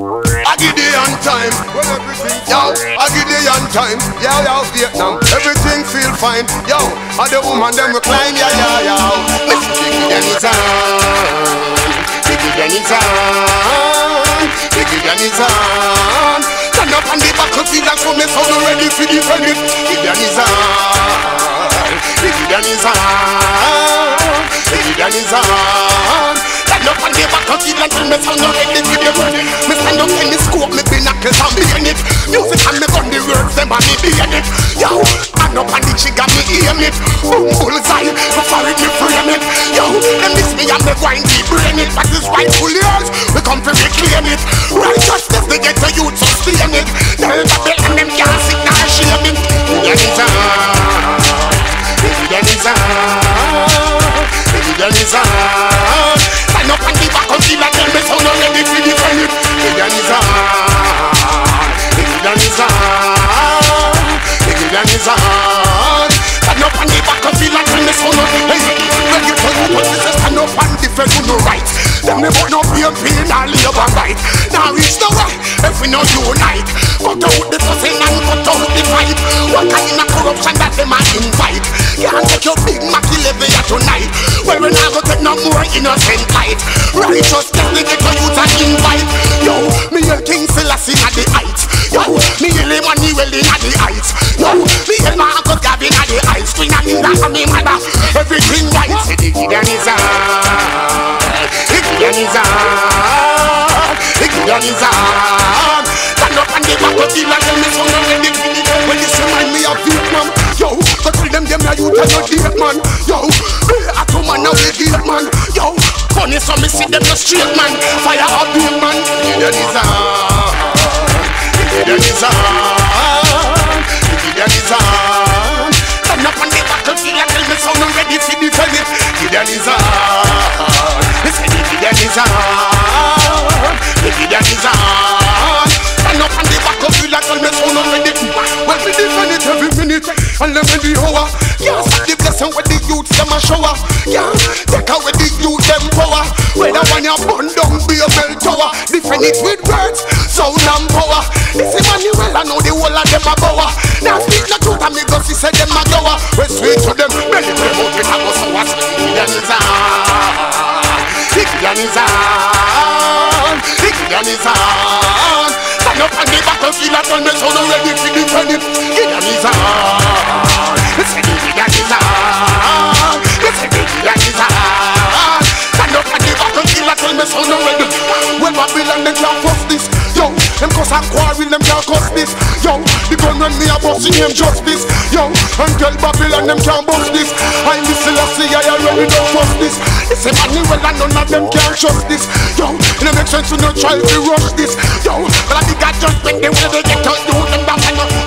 I give the on time. Well, everything. Yo, I give the on time. Yo, yo, Vietnam. Everything feel fine. Yo, I the woman them recline. Yeah, yeah, yo. Listen, Biggie anytime. Biggie anytime. Biggie anytime. Stand up on the battlefield and show me so you ready for defend it. Biggie anytime. Biggie anytime. Biggie anytime. Stand up on the the land me not ready be ready scope, me binoculars and be in it Music and me gun the words, them and me be in it. Yo, stand up on the trigger, me aim it. Boom, bullseye, before it me frame it. Yo, them miss me and me grind the brain it. But this rightful years, we come to labor right. Now reach the way if we no unite Cut out the fussing and cut out the fight. What kind of corruption that them a invite? Can't take your big Mackie levy tonight. Well we not go take no more innocent life Righteousness they get to youth and invite. Yo, me and King Selassie at the heights. Yo, me and Emmanuel in at the heights. Yo, me and Marcus Garvey at the heights. Queen and Linda and me mother. Everything right See the Gideon is on The Gideon is on Gideon is on Stand up and give back to the Tell me so now ready for. The When this remind me of Vietnam Yo, go tell them them a youth and no date man. Yo, a two man now they date man. Yo, funny so me see them no straight man. Fire up man. Gideon is ah. on Gideon is on the Yeah, stop the blessing with the youths them a shower Yeah, take away the youth them power. When you burn down be a bell tower. Defend it with words, sound and power. This is Manuel, I know the whole of them a bower. Now speak the truth and me go see say them a goer We sweet to them, belly them out with a go so the The The Gideon is on Stand up on the battlefield and tell me so no ready to defend it them cause a quarrel them can't cause this. Yo, the gun when me a bust in name justice. Yo, and tell Babylon them can't bust this. I'm the Selassie I already don't trust this. It's Emmanuel and none of them can't trust this. Yo, it don't make sense to not try to rush this. Yo, but I think I just think they will they get to do them back and